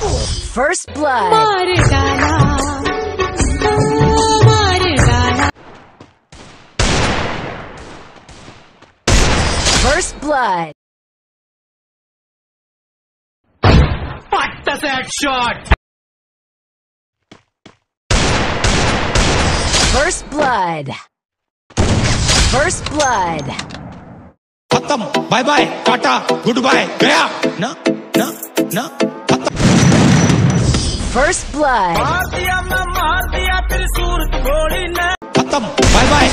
First Blood. First Blood. What the heck shot? First Blood. First Blood. Khatam. Bye bye. Tata. Goodbye. Gaya. No, no, no. First blood. खत्म bye bye